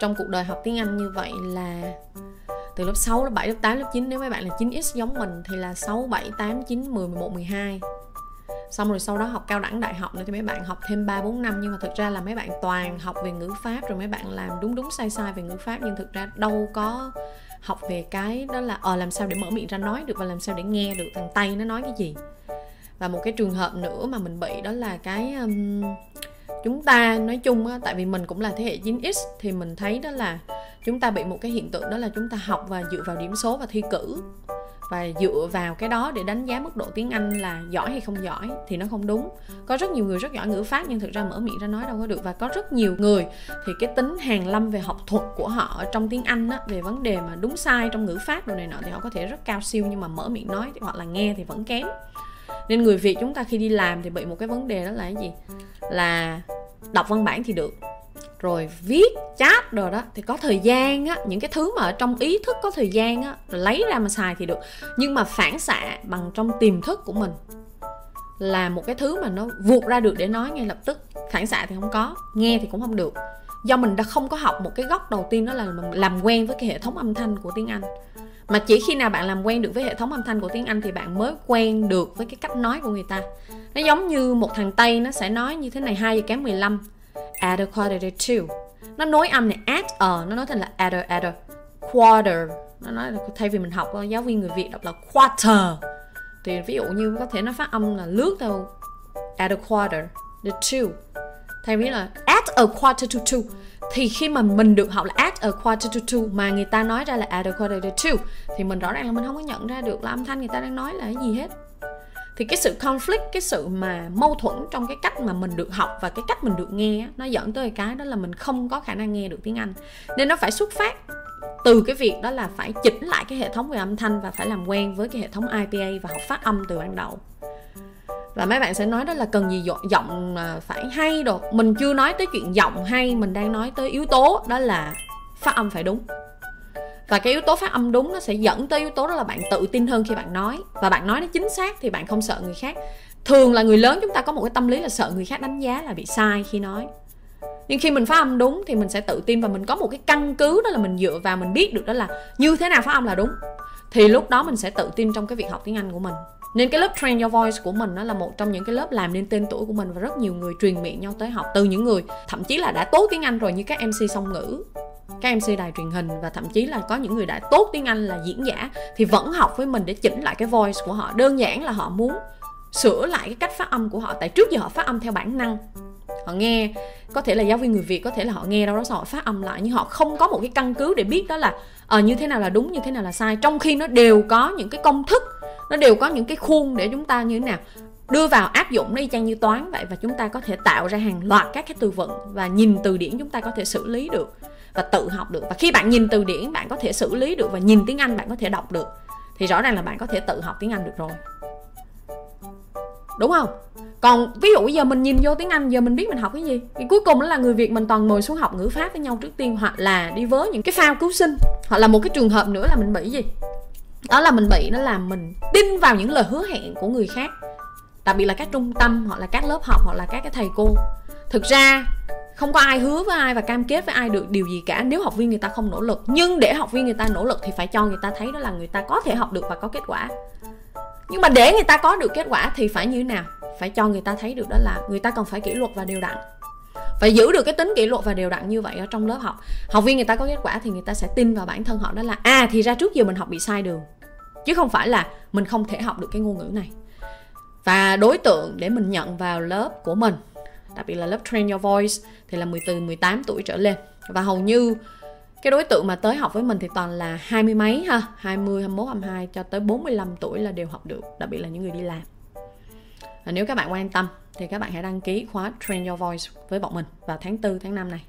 trong cuộc đời học tiếng Anh như vậy là từ lớp 6, lớp 7, lớp 8, lớp 9 nếu mấy bạn là 9X giống mình thì là 6, 7, 8, 9, 10, 11, 12 xong rồi sau đó học cao đẳng đại học nữa thì mấy bạn học thêm 3 4 năm nhưng mà thực ra là mấy bạn toàn học về ngữ pháp rồi mấy bạn làm đúng đúng sai sai về ngữ pháp nhưng thực ra đâu có học về cái đó là ờ à, làm sao để mở miệng ra nói được và làm sao để nghe được thằng tay nó nói cái gì. Và một cái trường hợp nữa mà mình bị đó là cái um, chúng ta nói chung á, tại vì mình cũng là thế hệ 9x thì mình thấy đó là chúng ta bị một cái hiện tượng đó là chúng ta học và dựa vào điểm số và thi cử và dựa vào cái đó để đánh giá mức độ tiếng Anh là giỏi hay không giỏi thì nó không đúng. Có rất nhiều người rất giỏi ngữ pháp nhưng thực ra mở miệng ra nói đâu có được và có rất nhiều người thì cái tính hàng lâm về học thuật của họ trong tiếng Anh á, về vấn đề mà đúng sai trong ngữ pháp đồ này nọ thì họ có thể rất cao siêu nhưng mà mở miệng nói thì hoặc là nghe thì vẫn kém. Nên người Việt chúng ta khi đi làm thì bị một cái vấn đề đó là cái gì? Là đọc văn bản thì được. Rồi viết chat rồi đó, thì có thời gian á, những cái thứ mà ở trong ý thức có thời gian á, rồi lấy ra mà xài thì được. Nhưng mà phản xạ bằng trong tiềm thức của mình là một cái thứ mà nó vụt ra được để nói ngay lập tức. Phản xạ thì không có, nghe thì cũng không được. Do mình đã không có học một cái góc đầu tiên đó là mình làm quen với cái hệ thống âm thanh của tiếng anh mà chỉ khi nào bạn làm quen được với hệ thống âm thanh của tiếng anh thì bạn mới quen được với cái cách nói của người ta. Nó giống như một thằng tây nó sẽ nói như thế này hai giờ kém 15 at a quarter to two. Nó nối âm này at ờ nó nói thành là at a, at a quarter. Nó nói là thay vì mình học ờ, giáo viên người việt đọc là quarter. Thì ví dụ như có thể nó phát âm là lướt theo at a quarter the two. Thay vì là at a quarter to two thì khi mà mình được học là at a quarter to two mà người ta nói ra là at a quarter to two. Thì mình rõ ràng là mình không có nhận ra được là âm thanh người ta đang nói là cái gì hết. Thì cái sự conflict, cái sự mà mâu thuẫn trong cái cách mà mình được học và cái cách mình được nghe nó dẫn tới cái đó là mình không có khả năng nghe được tiếng anh. Nên nó phải xuất phát từ cái việc đó là phải chỉnh lại cái hệ thống về âm thanh và phải làm quen với cái hệ thống IPA và học phát âm từ ban đầu. Và mấy bạn sẽ nói đó là cần gì giọng à, phải hay đồ. Mình chưa nói tới chuyện giọng hay, mình đang nói tới yếu tố, đó là phát âm phải đúng. Và cái yếu tố phát âm đúng nó sẽ dẫn tới yếu tố đó là bạn tự tin hơn khi bạn nói. Và bạn nói nó chính xác thì bạn không sợ người khác. Thường là người lớn chúng ta có một cái tâm lý là sợ người khác đánh giá là bị sai khi nói. Nhưng khi mình phát âm đúng thì mình sẽ tự tin và mình có một cái căn cứ đó là mình dựa vào mình biết được đó là như thế nào phát âm là đúng. Thì lúc đó mình sẽ tự tin trong cái việc học tiếng Anh của mình. Nên cái lớp Train Your Voice của mình nó là một trong những cái lớp làm nên tên tuổi của mình và rất nhiều người truyền miệng nhau tới học. Từ những người thậm chí là đã tốt tiếng Anh rồi như các MC song ngữ các MC đài truyền hình và thậm chí là có những người đã tốt tiếng Anh là diễn giả thì vẫn học với mình để chỉnh lại cái voice của họ. Đơn giản là họ muốn sửa lại cái cách phát âm của họ, tại trước giờ họ phát âm theo bản năng. Họ nghe, có thể là giáo viên người việt, có thể là họ nghe đâu đó xong họ phát âm lại, nhưng họ không có một cái căn cứ để biết đó là ờ như thế nào là đúng, như thế nào là sai. Trong khi nó đều có những cái công thức, nó đều có những cái khuôn để chúng ta như thế nào, đưa vào áp dụng nó y chang như toán vậy và chúng ta có thể tạo ra hàng loạt các cái từ vựng và nhìn từ điển chúng ta có thể xử lý được và tự học được. Và khi bạn nhìn từ điển, bạn có thể xử lý được và nhìn tiếng anh bạn có thể đọc được. Thì rõ ràng là bạn có thể tự học tiếng anh được rồi. Đúng không? Còn ví dụ bây giờ mình nhìn vô tiếng anh, giờ mình biết mình học cái gì? Thì cuối cùng đó là người việt mình toàn ngồi xuống học ngữ pháp với nhau trước tiên, hoặc là đi với những cái phao cứu sinh, hoặc là một cái trường hợp nữa là mình bị gì? Đó là mình bị, nó làm mình tin vào những lời hứa hẹn của người khác. Đặc biệt là các trung tâm, hoặc là các lớp học, hoặc là các cái thầy cô. Thực ra không có ai hứa với ai và cam kết với ai được điều gì cả. Nếu học viên người ta không nỗ lực, nhưng để học viên người ta nỗ lực thì phải cho người ta thấy đó là người ta có thể học được và có kết quả. Nhưng mà để người ta có được kết quả thì phải như thế nào? Phải cho người ta thấy được đó là người ta cần phải kỷ luật và đều đặn. Phải giữ được cái tính kỷ luật và đều đặn như vậy ở trong lớp học. Học viên người ta có kết quả thì người ta sẽ tin vào bản thân họ đó là à thì ra trước giờ mình học bị sai đường. Chứ không phải là mình không thể học được cái ngôn ngữ này. Và đối tượng để mình nhận vào lớp của mình đặc biệt là lớp Train Your Voice thì là 10 từ 18 tuổi trở lên. Và hầu như cái đối tượng mà tới học với mình thì toàn là hai mươi mấy ha 20, 21, 22 cho tới 45 tuổi là đều học được đặc biệt là những người đi làm. Và nếu các bạn quan tâm thì các bạn hãy đăng ký khóa Train Your Voice với bọn mình vào tháng 4, tháng 5 này.